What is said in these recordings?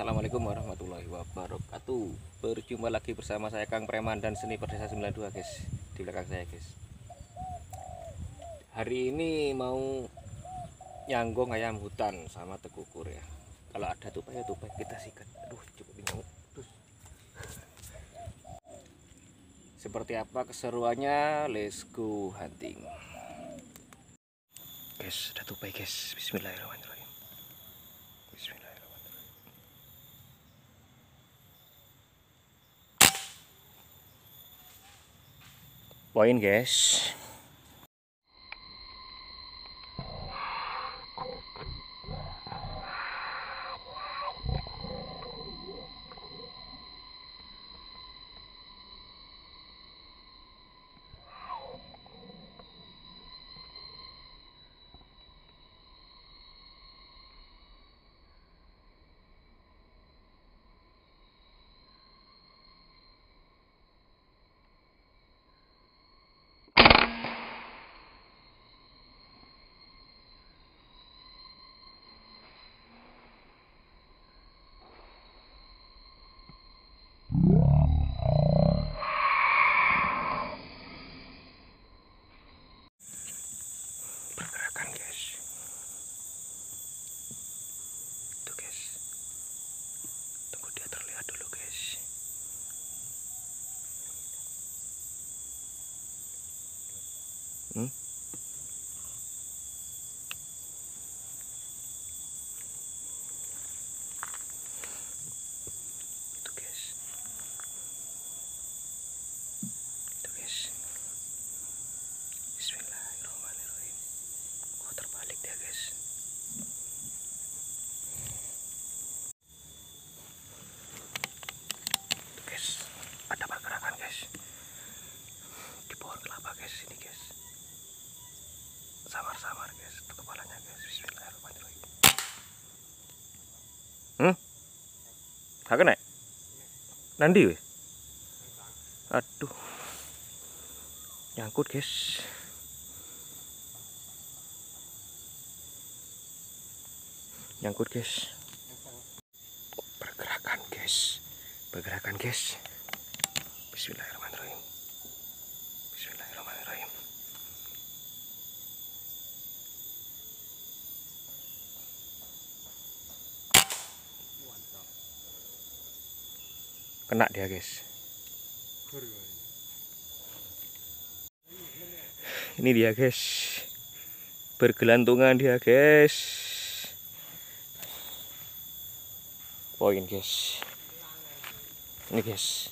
Assalamualaikum warahmatullahi wabarakatuh. Berjumpa lagi bersama saya Kang Preman dan Seni Perdesa 92 guys. Di belakang saya guys. Hari ini mau Nyanggong ayam hutan sama tekukur ya. Kalau ada tupai ya tupai kita sikat. Aduh cukup Aduh. Seperti apa keseruannya? Let's go hunting. Guys ada tupai guys. Bismillahirrahmanirrahim poin guys hmm? Samar-samar guys. Itu kepalanya guys. Bismillahirrahmanirrahim. Hmm? Gak kena? Nanti weh? Aduh. Nyangkut guys. Nyangkut guys. Pergerakan guys. Pergerakan guys. Bismillahirrahmanirrahim kena dia guys. Ini dia guys. Bergelantungan dia guys. Poin guys. Ini guys.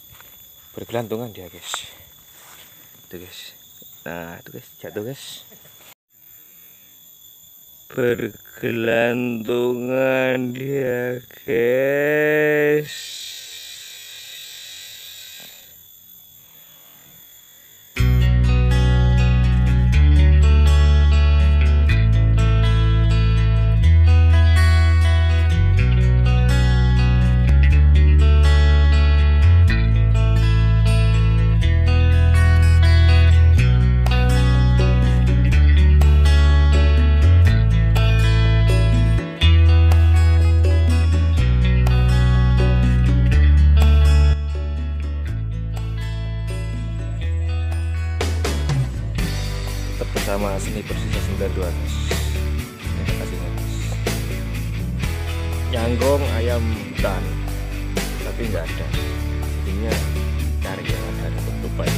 Bergelantungan dia guys. Itu guys. Nah itu guys. Jatuh guys. Bergelantungan dia guys bersama seni persisa 92 guys terima kasih guys nyanggong ayam hutan tapi nggak ada. Jadinya cari yang ada dapat tupai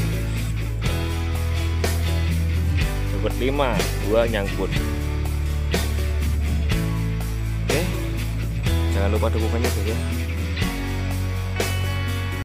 dapat lima dua nyangkut. Oke. Jangan lupa dukungannya guys ya